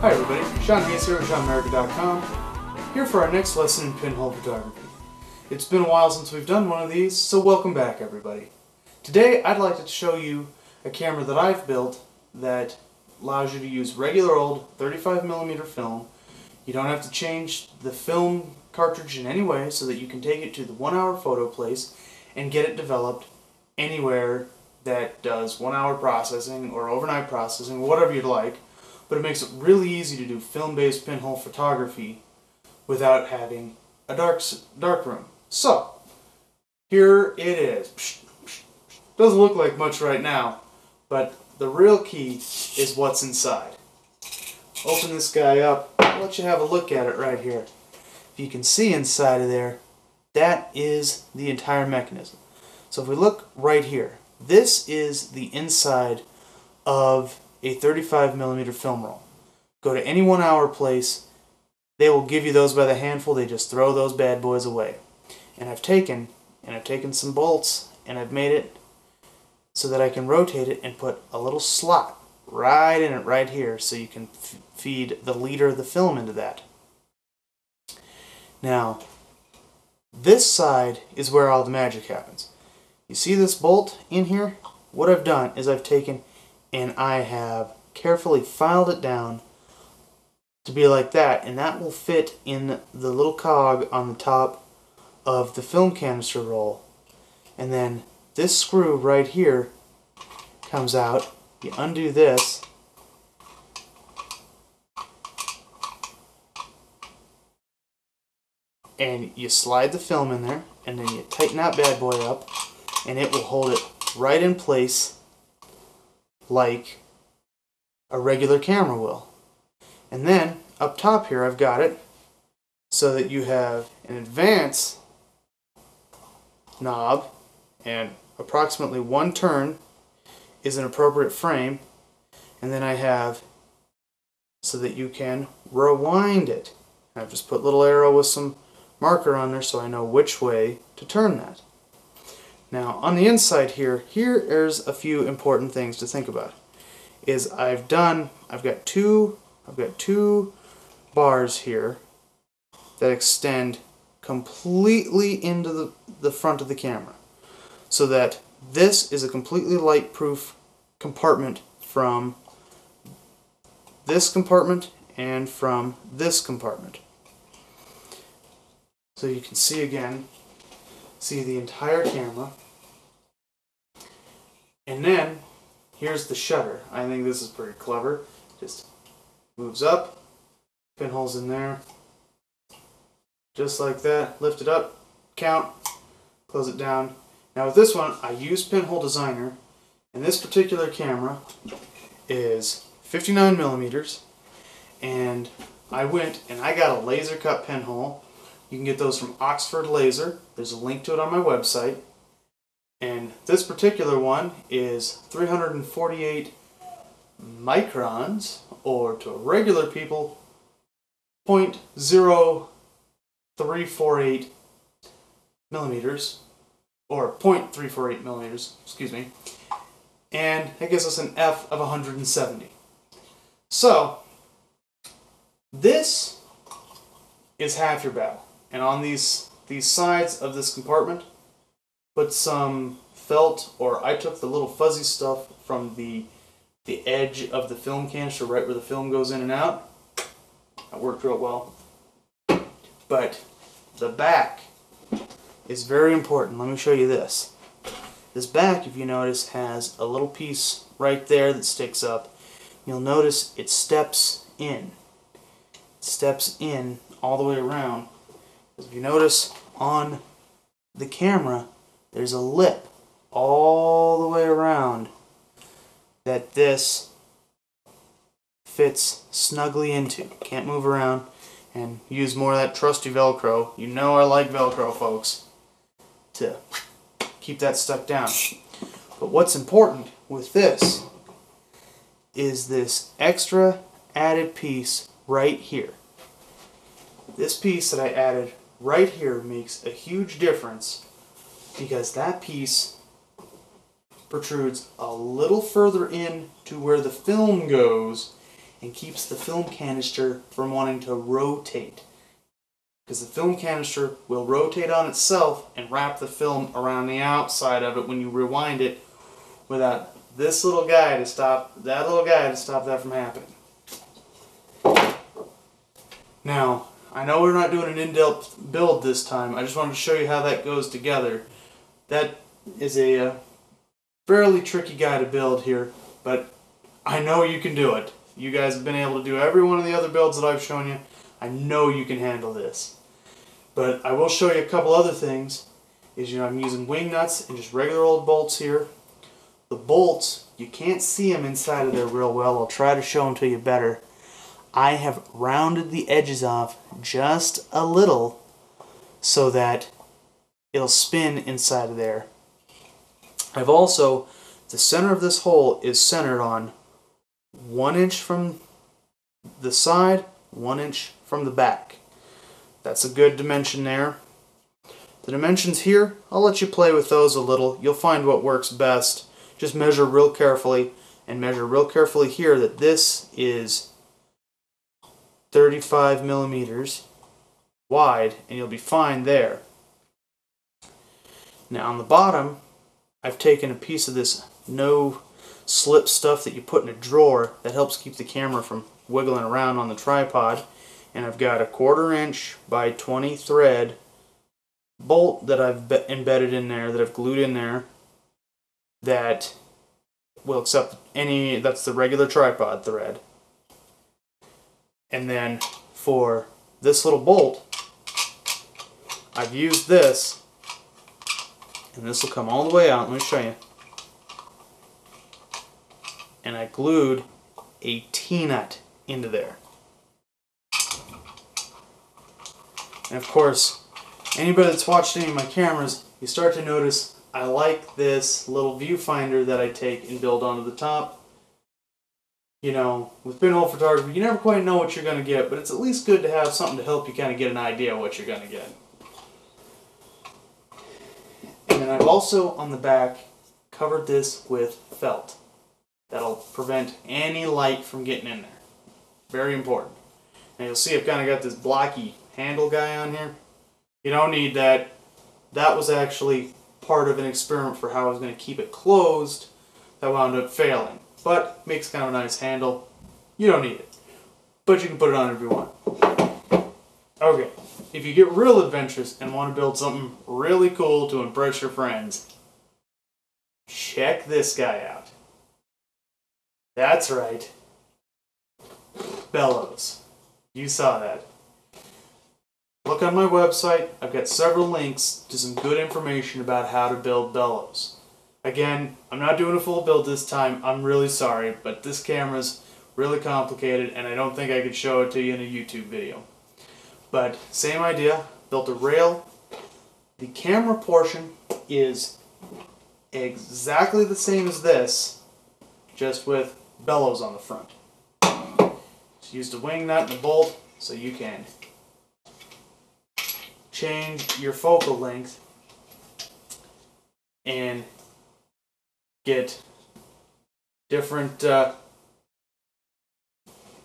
Hi everybody, Shaun Hayes here with ShaunMerica.com, here for our next lesson in pinhole photography. It's been a while since we've done one of these, so welcome back everybody. Today I'd like to show you a camera that I've built that allows you to use regular old 35mm film. You don't have to change the film cartridge in any way so that you can take it to the one hour photo place and get it developed anywhere that does one hour processing or overnight processing, whatever you'd like, but it makes it really easy to do film-based pinhole photography without having a dark dark room. So, here it is. Doesn't look like much right now, but the real key is what's inside. Open this guy up. I'll let you have a look at it right here. If you can see inside of there, that is the entire mechanism. So if we look right here, this is the inside of a 35 millimeter film roll. Go to any one hour place, they will give you those by the handful, they just throw those bad boys away. And I've taken, and I've taken some bolts, and I've made it so that I can rotate it and put a little slot right in it right here so you can feed the leader of the film into that. Now, this side is where all the magic happens. You see this bolt in here? What I've done is I've taken and I have carefully filed it down to be like that and that will fit in the little cog on the top of the film canister roll. And then this screw right here comes out. You undo this. And you slide the film in there and then you tighten that bad boy up and it will hold it right in place like a regular camera will. And then up top here I've got it so that you have an advance knob and approximately one turn is an appropriate frame and then I have so that you can rewind it. I've just put little arrow with some marker on there so I know which way to turn that. Now on the inside here, here there's a few important things to think about. Is I've done, I've got two, I've got two bars here that extend completely into the, the front of the camera. So that this is a completely light-proof compartment from this compartment and from this compartment. So you can see again, see the entire camera. And then, here's the shutter. I think this is pretty clever. Just moves up, pinholes in there, just like that. Lift it up, count, close it down. Now with this one, I use Pinhole Designer, and this particular camera is 59 millimeters, and I went and I got a laser cut pinhole you can get those from Oxford Laser. There's a link to it on my website. And this particular one is 348 microns, or to regular people, 0.0348 millimeters, or 0.348 millimeters, excuse me, and it gives us an F of 170. So, this is half your battle and on these these sides of this compartment put some felt or I took the little fuzzy stuff from the the edge of the film canister right where the film goes in and out. That worked real well. But the back is very important. Let me show you this. This back if you notice has a little piece right there that sticks up. You'll notice it steps in. It steps in all the way around if you notice on the camera, there's a lip all the way around that this fits snugly into. Can't move around and use more of that trusty Velcro. You know I like Velcro, folks, to keep that stuck down. But what's important with this is this extra added piece right here. This piece that I added right here makes a huge difference because that piece protrudes a little further in to where the film goes and keeps the film canister from wanting to rotate. Because the film canister will rotate on itself and wrap the film around the outside of it when you rewind it without this little guy to stop that little guy to stop that from happening. Now, I know we're not doing an in-depth build this time. I just wanted to show you how that goes together. That is a uh, fairly tricky guy to build here, but I know you can do it. You guys have been able to do every one of the other builds that I've shown you. I know you can handle this. But I will show you a couple other things. Is you know I'm using wing nuts and just regular old bolts here. The bolts, you can't see them inside of there real well. I'll try to show them to you better. I have rounded the edges off just a little so that it'll spin inside of there. I've also, the center of this hole is centered on one inch from the side, one inch from the back. That's a good dimension there. The dimensions here, I'll let you play with those a little. You'll find what works best. Just measure real carefully and measure real carefully here that this is 35 millimeters wide and you'll be fine there. Now on the bottom I've taken a piece of this no slip stuff that you put in a drawer that helps keep the camera from wiggling around on the tripod and I've got a quarter inch by 20 thread bolt that I've embedded in there that I've glued in there that will accept any that's the regular tripod thread and then for this little bolt I've used this and this will come all the way out let me show you and I glued a T-nut into there. And of course, anybody that's watched any of my cameras, you start to notice I like this little viewfinder that I take and build onto the top. You know, with pinhole photography, you never quite know what you're going to get, but it's at least good to have something to help you kind of get an idea of what you're going to get. And then I've also, on the back, covered this with felt that'll prevent any light from getting in there. Very important. And you'll see I've kind of got this blocky handle guy on here. You don't need that. That was actually part of an experiment for how I was going to keep it closed that wound up failing. But makes kind of a nice handle. You don't need it. But you can put it on if you want. Okay, if you get real adventurous and want to build something really cool to impress your friends, check this guy out. That's right. Bellows. You saw that. Look on my website. I've got several links to some good information about how to build bellows. Again, I'm not doing a full build this time. I'm really sorry, but this camera's really complicated and I don't think I could show it to you in a YouTube video. But same idea, built a rail. The camera portion is exactly the same as this, just with bellows on the front. Just use the wing nut and the bolt so you can change your focal length and get different uh,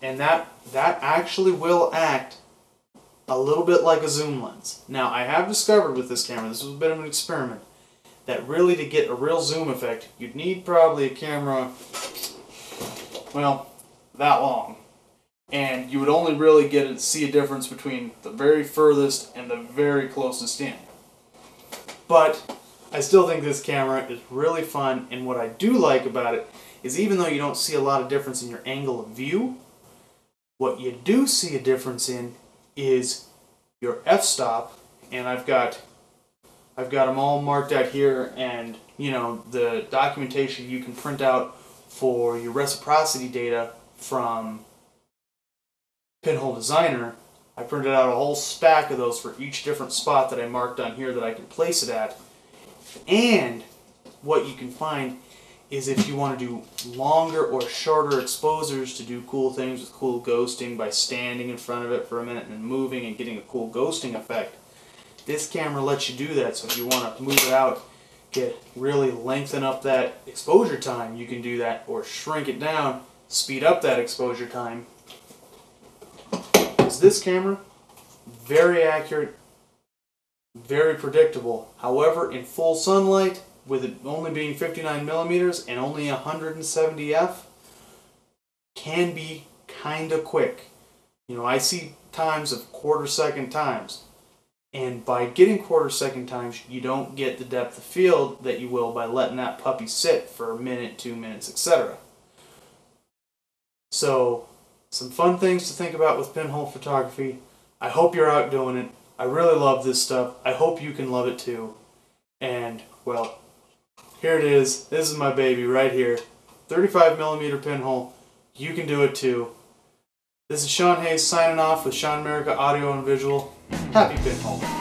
and that that actually will act a little bit like a zoom lens. Now I have discovered with this camera, this was a bit of an experiment, that really to get a real zoom effect, you'd need probably a camera well, that long. And you would only really get to see a difference between the very furthest and the very closest in. But I still think this camera is really fun, and what I do like about it is even though you don't see a lot of difference in your angle of view, what you do see a difference in is your f-stop, and I've got I've got them all marked out here, and you know the documentation you can print out for your reciprocity data from Pinhole Designer, I printed out a whole stack of those for each different spot that I marked on here that I can place it at. And what you can find is if you want to do longer or shorter exposures to do cool things with cool ghosting by standing in front of it for a minute and moving and getting a cool ghosting effect, this camera lets you do that. So if you want to move it out get really lengthen up that exposure time, you can do that or shrink it down speed up that exposure time is this camera. Very accurate, very predictable. However, in full sunlight, with it only being 59 millimeters and only 170 f, can be kind of quick. You know, I see times of quarter second times. And by getting quarter second times, you don't get the depth of field that you will by letting that puppy sit for a minute, two minutes, etc. So, some fun things to think about with pinhole photography. I hope you're out doing it. I really love this stuff. I hope you can love it too. And, well, here it is. This is my baby right here. 35 millimeter pinhole. You can do it too. This is Shaun Hayes signing off with ShaunMerica Audio and Visual. Happy pinhole.